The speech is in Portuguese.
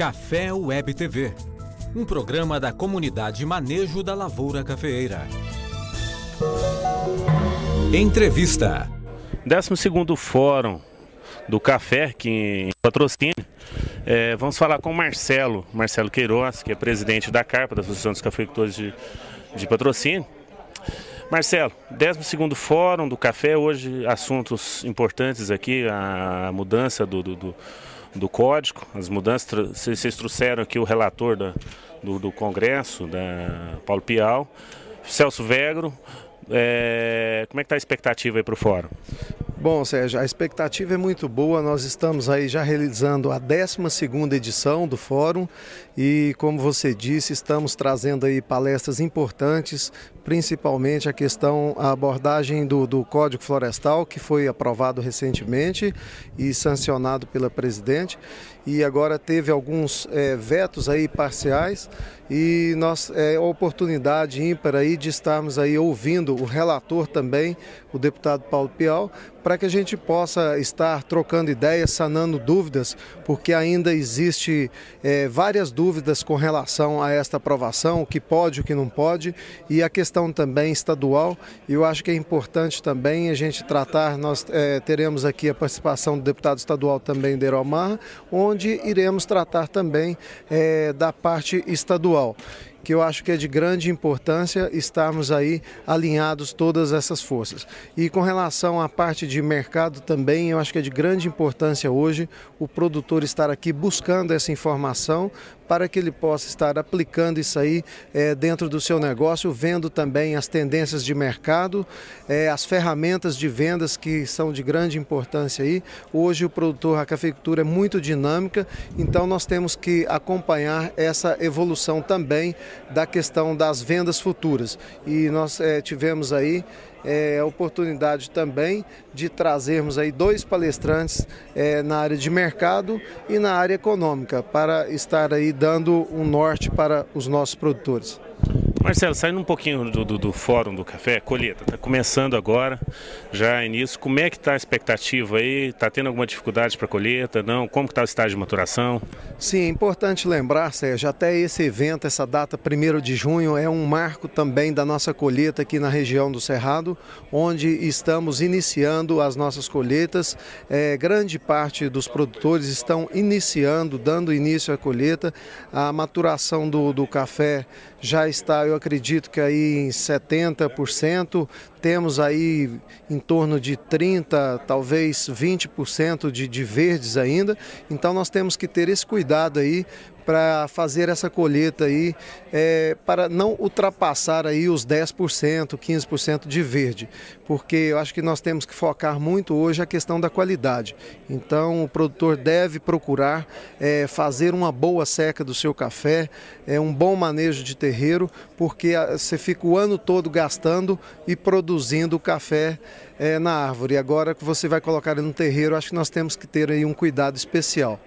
Café Web TV, um programa da comunidade Manejo da Lavoura Cafeeira. Entrevista. 12 Fórum do Café, aqui em patrocínio. É, vamos falar com o Marcelo, Marcelo Queiroz, que é presidente da CARPA, da Associação dos Cafeicultores de, de Patrocínio. Marcelo, 12 Fórum do Café, hoje assuntos importantes aqui, a mudança do, do, do do código, as mudanças, vocês trouxeram aqui o relator da, do, do, Congresso, da Paulo Pial, Celso Vegro, é, como é que está a expectativa aí para o fórum? Bom, Sérgio, a expectativa é muito boa. Nós estamos aí já realizando a 12ª edição do fórum e, como você disse, estamos trazendo aí palestras importantes, principalmente a questão, a abordagem do, do Código Florestal, que foi aprovado recentemente e sancionado pela presidente e agora teve alguns é, vetos aí parciais e nós é oportunidade ímpar aí de estarmos aí ouvindo o relator também, o deputado Paulo Pial, para que a gente possa estar trocando ideias, sanando dúvidas, porque ainda existe é, várias dúvidas com relação a esta aprovação, o que pode, o que não pode, e a questão também estadual. Eu acho que é importante também a gente tratar, nós é, teremos aqui a participação do deputado estadual também, Deromar, onde iremos tratar também é, da parte estadual que eu acho que é de grande importância estarmos aí alinhados todas essas forças. E com relação à parte de mercado também, eu acho que é de grande importância hoje o produtor estar aqui buscando essa informação para que ele possa estar aplicando isso aí é, dentro do seu negócio, vendo também as tendências de mercado, é, as ferramentas de vendas que são de grande importância aí. Hoje o produtor, a cafeicultura é muito dinâmica, então nós temos que acompanhar essa evolução também da questão das vendas futuras. E nós é, tivemos aí é, a oportunidade também de trazermos aí dois palestrantes é, na área de mercado e na área econômica para estar aí dando um norte para os nossos produtores. Marcelo, saindo um pouquinho do, do, do fórum do café, colheita, está começando agora, já início. Como é que está a expectativa aí? Está tendo alguma dificuldade para a colheita? Não? Como está o estágio de maturação? Sim, é importante lembrar, Sérgio, até esse evento, essa data 1 de junho, é um marco também da nossa colheita aqui na região do Cerrado, onde estamos iniciando as nossas colheitas. É, grande parte dos produtores estão iniciando, dando início à colheita. A maturação do, do café já está, eu acredito que aí em 70%, temos aí em torno de 30%, talvez 20% de, de verdes ainda, então nós temos que ter esse cuidado aí para fazer essa colheita aí, é, para não ultrapassar aí os 10%, 15% de verde, porque eu acho que nós temos que focar muito hoje a questão da qualidade. Então o produtor deve procurar é, fazer uma boa seca do seu café, é, um bom manejo de terreiro, porque você fica o ano todo gastando e produzindo café é, na árvore. Agora que você vai colocar ele no terreiro, acho que nós temos que ter aí um cuidado especial.